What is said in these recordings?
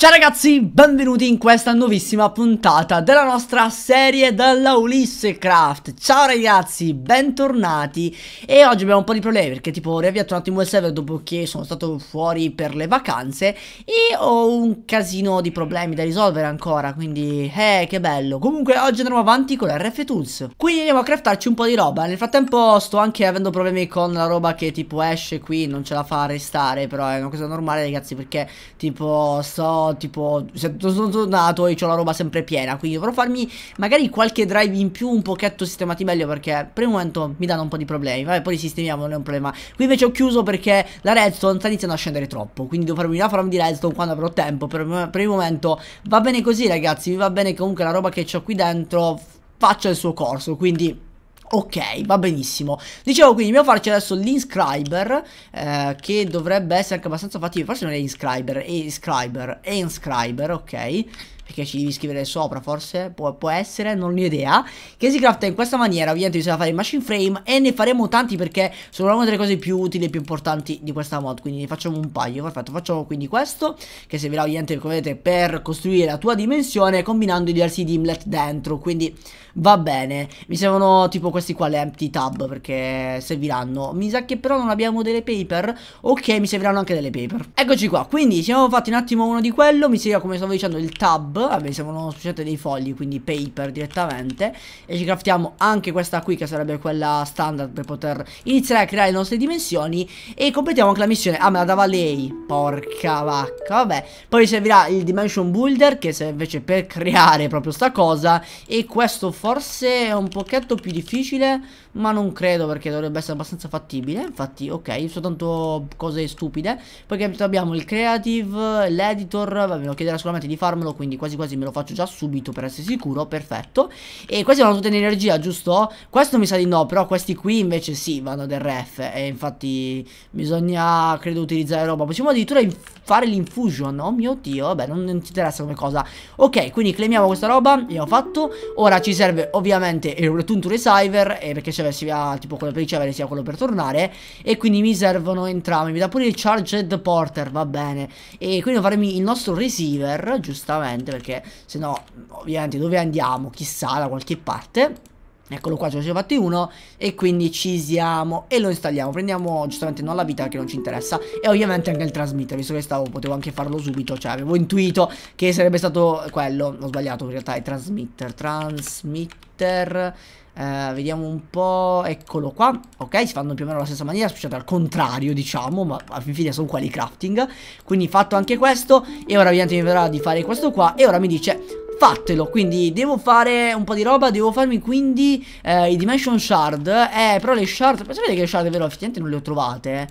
Ciao ragazzi, benvenuti in questa nuovissima puntata della nostra serie della Ulisse Craft. Ciao ragazzi, bentornati. E oggi abbiamo un po' di problemi perché tipo ho riavviato un attimo il server dopo che sono stato fuori per le vacanze E ho un casino di problemi da risolvere ancora, quindi eh che bello. Comunque oggi andremo avanti con l'RF Tools. Quindi andiamo a craftarci un po' di roba. Nel frattempo sto anche avendo problemi con la roba che tipo esce qui, non ce la fa restare Però è una cosa normale ragazzi perché tipo sto tipo sono tornato e ho la roba sempre piena quindi dovrò farmi magari qualche drive in più un pochetto sistemati meglio perché per il momento mi danno un po' di problemi. Vabbè poi li sistemiamo non è un problema. Qui invece ho chiuso perché la redstone sta iniziando a scendere troppo quindi devo farmi una farm di redstone quando avrò tempo. Per, per il momento va bene così ragazzi mi va bene comunque la roba che ho qui dentro faccia il suo corso quindi Ok, va benissimo. Dicevo quindi, dobbiamo farci adesso l'inscriber, eh, che dovrebbe essere anche abbastanza fattibile. Forse non è inscriber, è inscriber, è inscriber, ok perché ci devi scrivere sopra forse, può, può, essere, non ho idea, che si crafta in questa maniera, ovviamente bisogna fare il machine frame e ne faremo tanti perché sono una delle cose più utili e più importanti di questa mod, quindi ne facciamo un paio, perfetto, facciamo quindi questo, che servirà ovviamente come vedete per costruire la tua dimensione combinando i diversi dimlet dentro, quindi va bene, mi servono tipo questi qua le empty tab perché serviranno, mi sa che però non abbiamo delle paper, ok mi serviranno anche delle paper, eccoci qua, quindi siamo fatti un attimo uno di quello, mi serviva come stavo dicendo il tab, vabbè siamo specialmente dei fogli quindi paper direttamente. E ci craftiamo anche questa qui che sarebbe quella standard per poter iniziare a creare le nostre dimensioni. E completiamo anche la missione. Ah me la dava lei porca vacca. Vabbè poi servirà il dimension builder che serve invece per creare proprio sta cosa. E questo forse è un pochetto più difficile ma non credo perché dovrebbe essere abbastanza fattibile. Infatti ok soltanto cose stupide. Poi abbiamo il creative l'editor vabbè lo chiederà sicuramente di farmelo quindi quasi quasi me lo faccio già subito per essere sicuro perfetto. E questi vanno tutte in energia giusto? questo mi sa di no però questi qui invece sì vanno del ref. E infatti bisogna credo utilizzare roba. Possiamo addirittura fare l'infusion oh mio dio vabbè non, non ti interessa come cosa. Ok quindi claimiamo questa roba abbiamo fatto. Ora ci serve ovviamente il return to receiver eh, perché serve sia tipo quello per ricevere sia quello per tornare. E quindi mi servono entrambi mi dà pure il charged porter va bene. E quindi faremi il nostro receiver giustamente perché se no ovviamente dove andiamo chissà da qualche parte Eccolo qua, ce ne siamo fatti uno e quindi ci siamo e lo installiamo. Prendiamo giustamente non la vita che non ci interessa e ovviamente anche il transmitter, visto che stavo, potevo anche farlo subito, cioè avevo intuito che sarebbe stato quello. Ho sbagliato, in realtà è transmitter, transmitter... Eh, vediamo un po', eccolo qua, ok, si fanno più o meno alla stessa maniera, specialmente al contrario diciamo, ma alla fine sono quelli crafting, quindi fatto anche questo e ora ovviamente mi verrà di fare questo qua e ora mi dice fatelo Quindi devo fare un po' di roba Devo farmi quindi eh, i dimension shard Eh però le shard Sapete che le shard vero effettivamente non le ho trovate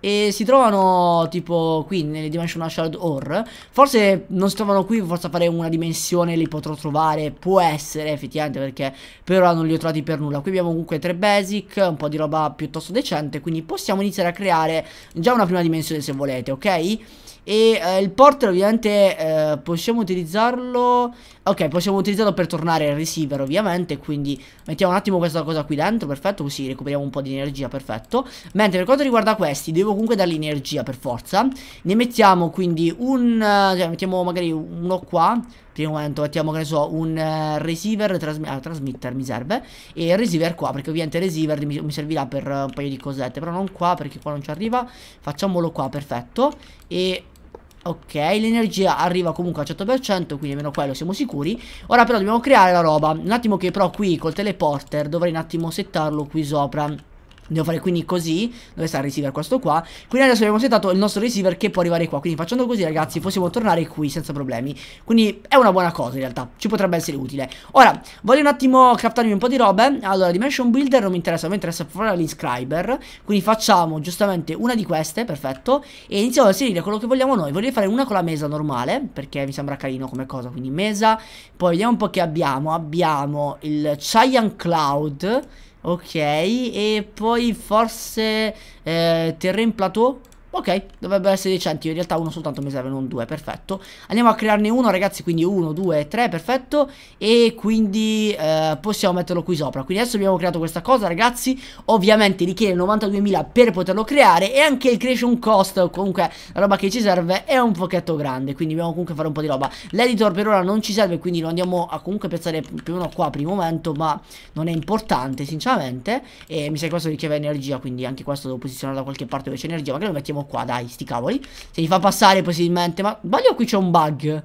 e si trovano tipo qui nelle Dimensional Shard Ore Forse non si trovano qui Forse fare una dimensione li potrò trovare. Può essere effettivamente perché Per ora non li ho trovati per nulla. Qui abbiamo comunque tre basic Un po' di roba piuttosto decente Quindi possiamo iniziare a creare già una prima dimensione se volete ok? E eh, il porter ovviamente eh, possiamo utilizzarlo. Ok possiamo utilizzarlo per tornare al receiver ovviamente Quindi mettiamo un attimo questa cosa qui dentro Perfetto così recuperiamo un po' di energia Perfetto. Mentre per quanto riguarda questi Devo comunque dargli energia per forza. Ne mettiamo quindi un cioè, Mettiamo magari uno qua. Primo momento mettiamo che ne so un uh, receiver trasm ah, transmitter mi serve. E il receiver qua perché ovviamente il receiver mi, mi servirà per uh, un paio di cosette però non qua perché qua non ci arriva. Facciamolo qua perfetto. E Ok, l'energia arriva comunque al 100%, quindi almeno quello siamo sicuri. Ora però dobbiamo creare la roba. Un attimo che però qui col teleporter dovrei un attimo settarlo qui sopra. Devo fare quindi così Dove sta il receiver questo qua. Quindi adesso abbiamo settato il nostro receiver che può arrivare qua. Quindi facendo così ragazzi possiamo tornare qui senza problemi. Quindi è una buona cosa in realtà. Ci potrebbe essere utile. Ora voglio un attimo craftarmi un po' di robe. Allora Dimension Builder non mi interessa Mi interessa fare l'inscriber. Quindi facciamo giustamente una di queste Perfetto. E iniziamo a inserire quello che vogliamo noi. Voglio fare una con la mesa normale Perché mi sembra carino come cosa. Quindi mesa. Poi vediamo un po' che abbiamo. Abbiamo il Giant Cloud Ok, e poi forse eh, Terrain Plateau Ok, dovrebbero essere decenti, in realtà uno soltanto mi serve, non due, perfetto. Andiamo a crearne uno ragazzi, quindi uno, due, tre, perfetto. E quindi eh, possiamo metterlo qui sopra. Quindi adesso abbiamo creato questa cosa ragazzi. Ovviamente richiede 92.000 per poterlo creare E anche il creation cost, comunque la roba che ci serve è un pochetto grande. Quindi dobbiamo comunque fare un po' di roba. L'editor per ora non ci serve, quindi lo andiamo a comunque pensare più o meno qua per il momento Ma non è importante sinceramente. E mi sa che questo richiede energia, quindi anche questo devo posizionare da qualche parte dove c'è energia Magari lo mettiamo qua, dai, sti cavoli. Se li fa passare possibilmente, ma sbaglio qui c'è un bug.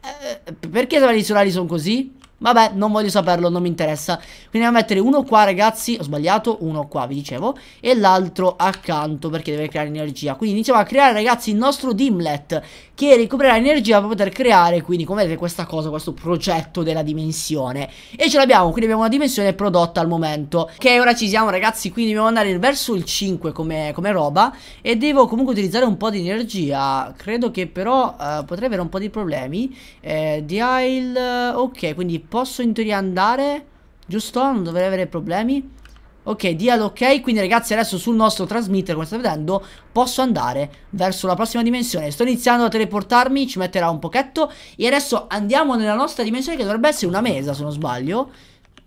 Eh, eh, perché i livelli solari sono così? Vabbè, non voglio saperlo, non mi interessa. Quindi andiamo a mettere uno qua, ragazzi. Ho sbagliato, uno qua, vi dicevo. E l'altro accanto, perché deve creare energia. Quindi iniziamo a creare, ragazzi, il nostro Dimlet. Che recupererà energia per poter creare, quindi, come vedete, questa cosa, questo progetto della dimensione. E ce l'abbiamo, quindi abbiamo una dimensione prodotta al momento. Ok, ora ci siamo, ragazzi. Quindi dobbiamo andare verso il 5 come, come roba. E devo comunque utilizzare un po' di energia. Credo che però uh, potrei avere un po' di problemi. Eh, Dial, ok, quindi posso in teoria andare Giusto? Non dovrei avere problemi? Ok, dia ok? Quindi ragazzi adesso sul nostro trasmitter Come state vedendo Posso andare verso la prossima dimensione. Sto iniziando a teleportarmi Ci metterà un pochetto. E adesso andiamo nella nostra dimensione Che dovrebbe essere una mesa se non sbaglio.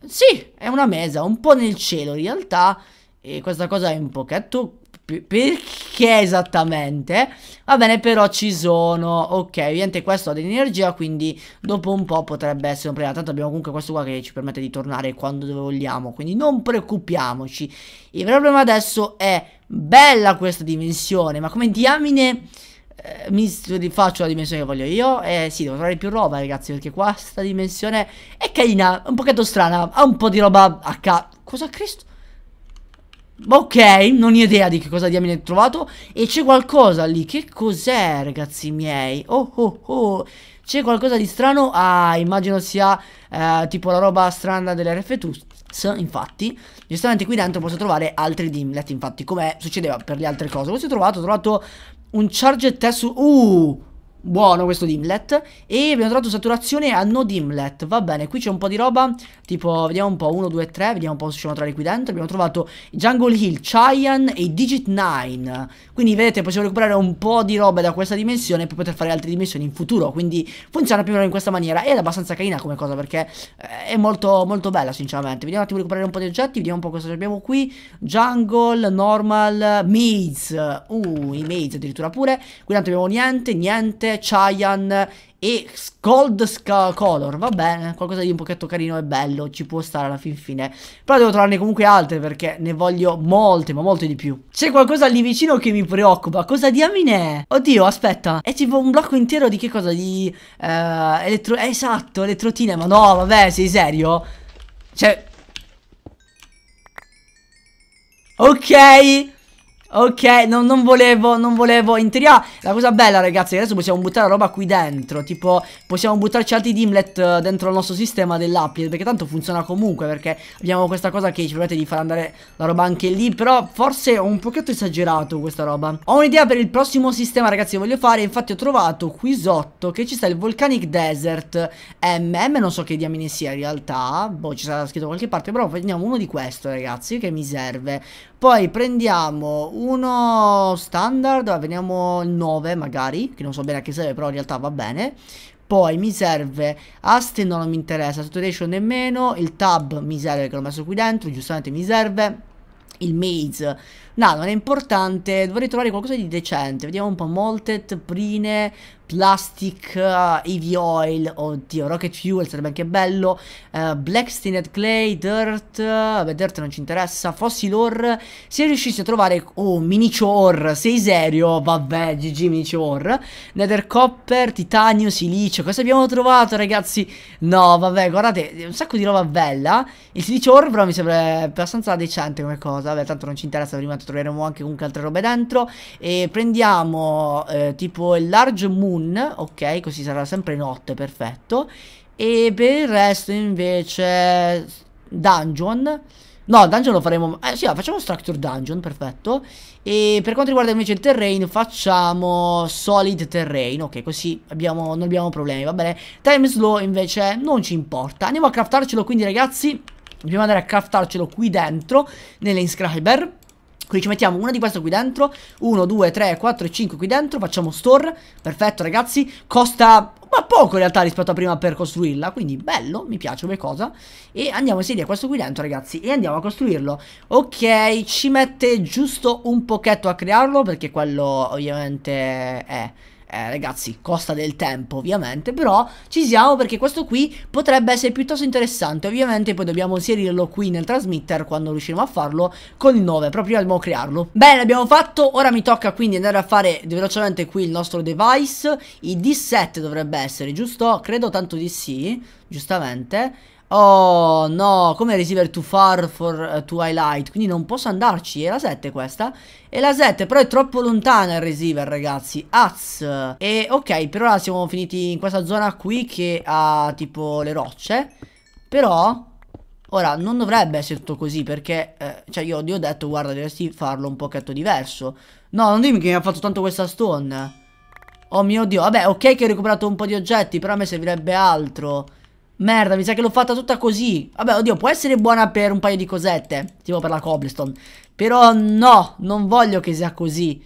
Sì, è una mesa Un po' nel cielo in realtà. E questa cosa è un pochetto perché esattamente? Va bene, però ci sono. Ok, ovviamente questo ha dell'energia, quindi dopo un po' potrebbe essere un problema. Tanto abbiamo comunque questo qua che ci permette di tornare quando vogliamo, quindi non preoccupiamoci. Il problema adesso è bella questa dimensione, ma come diamine... Eh, mi faccio la dimensione che voglio io Eh sì, devo trovare più roba ragazzi Perché questa dimensione è carina Un pochetto strana Ha un po' di roba a ca... Cosa Cristo? Ok, non ho idea di che cosa diamine ho trovato. E c'è qualcosa lì. Che cos'è ragazzi miei? Oh oh oh. C'è qualcosa di strano? Ah, immagino sia eh, tipo la roba strana dell'RF2 Infatti, giustamente qui dentro posso trovare altri dimlet. Infatti, come succedeva per le altre cose. Questo ho trovato, ho trovato un charger test Uh Buono questo dimlet. E abbiamo trovato saturazione a no dimlet. Va bene, qui c'è un po' di roba Tipo, vediamo un po', 1, 2, 3 Vediamo un po' se riusciamo a trovare qui dentro. Abbiamo trovato Jungle Hill, Cheyenne e Digit 9 Quindi vedete, possiamo recuperare un po' di roba da questa dimensione Per poter fare altre dimensioni in futuro. Quindi funziona più o meno in questa maniera. Ed è abbastanza carina come cosa Perché eh, è molto, molto bella sinceramente. Vediamo un attimo recuperare un po' di oggetti. Vediamo un po' cosa abbiamo qui. Jungle, Normal, Maze. Uh, i Maze addirittura pure. Qui tanto abbiamo niente, niente Cyan e Gold Color, va bene, qualcosa di un pochetto carino e bello, ci può stare alla fin fine. Però devo trovarne comunque altre perché ne voglio molte, ma molte di più. C'è qualcosa lì vicino che mi preoccupa, cosa diamine? Oddio, aspetta, è tipo un blocco intero di che cosa? Di uh, elettro... Eh, esatto, elettrotine, ma no, vabbè, sei serio? Cioè... Ok... Ok, non, non, volevo, non volevo In teoria la cosa bella ragazzi Adesso possiamo buttare roba qui dentro Tipo possiamo buttarci altri dimlet eh, dentro il nostro sistema dell'applet Perché tanto funziona comunque Perché abbiamo questa cosa che ci permette di far andare la roba anche lì Però forse ho un pochetto esagerato questa roba. Ho un'idea per il prossimo sistema ragazzi che voglio fare Infatti ho trovato qui sotto che ci sta il Volcanic Desert MM Non so che diamine sia in realtà Boh ci sarà scritto da qualche parte Però prendiamo uno di questo ragazzi che mi serve Poi prendiamo uno standard, vediamo il 9 magari, che non so bene a che serve, però in realtà va bene. Poi mi serve Aston non mi interessa, Saturation nemmeno, il tab mi serve che l'ho messo qui dentro, giustamente mi serve. Il maze, no, non è importante, dovrei trovare qualcosa di decente. Vediamo un po', Molted, Prine, Plastic, uh, EV Oil, oddio, Rocket Fuel sarebbe anche bello, uh, Black Stained Clay, Dirt, vabbè Dirt non ci interessa, Fossil Ore, se riuscissi a trovare, oh, Minicio Ore, sei serio? Vabbè, GG Minicio Ore, Nether Copper, Titanio, Silicio, cosa abbiamo trovato ragazzi? No, vabbè, guardate, un sacco di roba bella, il Silicio Ore però mi sembra abbastanza decente come cosa, vabbè, tanto non ci interessa, prima troveremo anche comunque altre robe dentro, e prendiamo eh, tipo il Large Moon, moon, ok, così sarà sempre notte, perfetto. E per il resto invece dungeon. No, dungeon lo faremo... Eh sì, facciamo structure dungeon, perfetto. E per quanto riguarda invece il terrain, facciamo solid terrain. Ok, così abbiamo, non abbiamo problemi, va bene. Time slow invece non ci importa. Andiamo a craftarcelo quindi ragazzi. Dobbiamo andare a craftarcelo qui dentro, nell'inscriber. Quindi ci mettiamo una di queste qui dentro 1, 2, 3, 4 e 5 qui dentro Facciamo store. Perfetto ragazzi. Costa ma poco in realtà rispetto a prima per costruirla Quindi bello, mi piace come cosa. E andiamo a inserire questo qui dentro ragazzi E andiamo a costruirlo. Ok, ci mette giusto un pochetto a crearlo Perché quello ovviamente è eh, ragazzi, costa del tempo ovviamente, però ci siamo perché questo qui potrebbe essere piuttosto interessante. Ovviamente poi dobbiamo inserirlo qui nel transmitter quando riusciremo a farlo con il 9, proprio dobbiamo crearlo. Bene, l'abbiamo fatto, ora mi tocca quindi andare a fare velocemente qui il nostro device. Il D7 dovrebbe essere, giusto? Credo tanto di sì, giustamente. Oh no, come receiver too far for uh, to highlight Quindi non posso andarci, è la 7 questa È la 7, però è troppo lontana il receiver ragazzi Az E ok, per ora siamo finiti in questa zona qui che ha tipo le rocce Però Ora, non dovrebbe essere tutto così perché, eh, cioè io ti ho detto, guarda, dovresti farlo un pochetto diverso. No, non dimmi che mi ha fatto tanto questa stone. Oh mio Dio, vabbè, ok che ho recuperato un po' di oggetti, però a me servirebbe altro. Merda, mi sa che l'ho fatta tutta così. Vabbè, oddio, può essere buona per un paio di cosette. Tipo per la cobblestone. Però no, non voglio che sia così.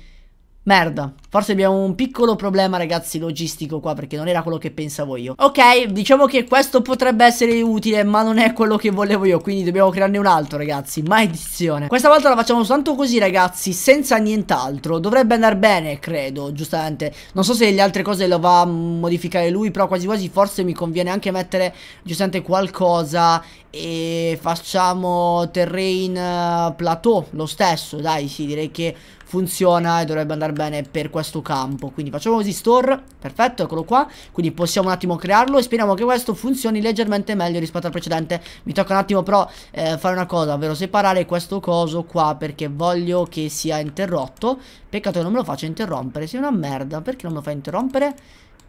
Merda, forse abbiamo un piccolo problema ragazzi logistico qua perché non era quello che pensavo io. Ok, diciamo che questo potrebbe essere utile ma non è quello che volevo io Quindi dobbiamo crearne un altro ragazzi, maledizione. Questa volta la facciamo soltanto così ragazzi, senza nient'altro. Dovrebbe andare bene, credo, giustamente. Non so se le altre cose lo va a modificare lui Però quasi quasi forse mi conviene anche mettere giustamente qualcosa E facciamo terrain uh, plateau lo stesso. Dai, sì, direi che funziona e dovrebbe andare bene per questo campo. Quindi facciamo così store, perfetto, eccolo qua. Quindi possiamo un attimo crearlo e speriamo che questo funzioni leggermente meglio rispetto al precedente. Mi tocca un attimo però eh, fare una cosa, ovvero separare questo coso qua Perché voglio che sia interrotto. Peccato che non me lo faccia interrompere, sei una merda Perché non me lo fa interrompere?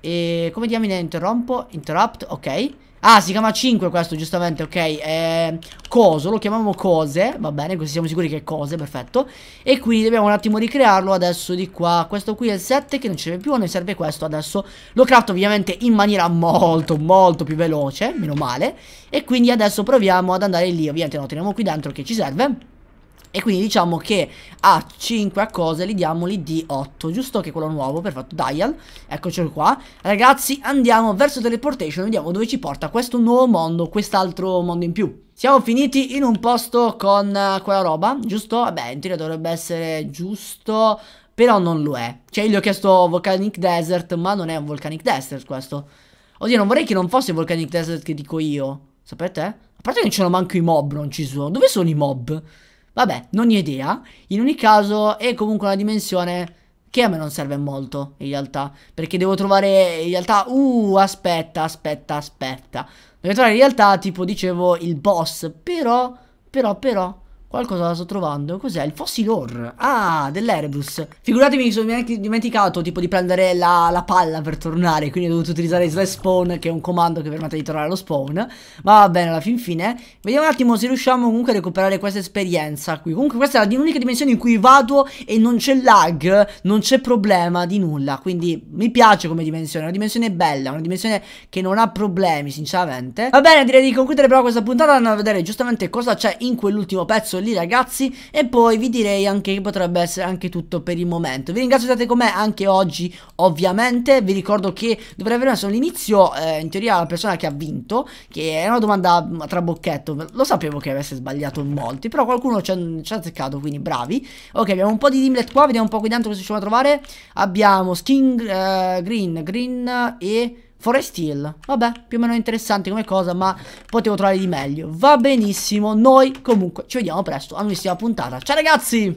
E come diamine interrompo? Interrupt, ok. Ah, si chiama 5 questo, giustamente, ok. Eh, Coso, lo chiamiamo cose. Va bene, così siamo sicuri che è cose, perfetto. E quindi dobbiamo un attimo ricrearlo adesso di qua. Questo qui è il 7 che non serve più A noi serve questo adesso. Lo crafto ovviamente in maniera molto, molto più veloce Meno male. E quindi adesso proviamo ad andare lì. Ovviamente lo teniamo qui dentro che ci serve e quindi diciamo che a 5 a cose gli diamo l'id 8 Giusto che è quello nuovo, perfetto, dial Eccocelo qua Ragazzi andiamo verso teleportation Vediamo dove ci porta questo nuovo mondo Quest'altro mondo in più siamo finiti in un posto con uh, quella roba, giusto? Vabbè, in teoria dovrebbe essere giusto, però non lo è. Cioè, io gli ho chiesto Volcanic Desert, ma non è un Volcanic Desert questo. Oddio, non vorrei che non fosse Volcanic Desert che dico io. Sapete? A parte che non ce ne manco i mob, non ci sono. Dove sono i mob? Vabbè, non ho idea. In ogni caso è comunque una dimensione che a me non serve molto in realtà. Perché devo trovare in realtà... Uh, aspetta, aspetta, aspetta. Devo trovare in realtà, tipo, dicevo, il boss. Però, però, però... Qualcosa la sto trovando. Cos'è? Il fossil ore. Ah, dell'Erebus. Figuratevi, mi sono dimenticato tipo di prendere la, la, palla per tornare. Quindi ho dovuto utilizzare slash spawn, che è un comando che permette di tornare allo spawn. Ma va bene, alla fin fine. Vediamo un attimo se riusciamo comunque a recuperare questa esperienza qui. Comunque questa è l'unica dimensione in cui vado e non c'è lag, non c'è problema di nulla. Quindi mi piace come dimensione. È una dimensione bella, una dimensione che non ha problemi, sinceramente. Va bene, direi di concludere però questa puntata andando a vedere giustamente cosa c'è in quell'ultimo pezzo lì ragazzi e poi vi direi anche che potrebbe essere anche tutto per il momento. Vi ringrazio state con me anche oggi ovviamente. Vi ricordo che dovrei avere messo all'inizio eh, in teoria la persona che ha vinto che è una domanda a trabocchetto lo sapevo che avesse sbagliato molti però qualcuno ci ha, ci ha azzeccato quindi bravi. Ok abbiamo un po' di dimlet qua vediamo un po' qui dentro cosa riusciamo a trovare. Abbiamo skin uh, green green e Forest Hill, vabbè, più o meno interessante come cosa, ma potevo trovare di meglio. Va benissimo, noi comunque ci vediamo presto a nuovissima puntata. Ciao ragazzi!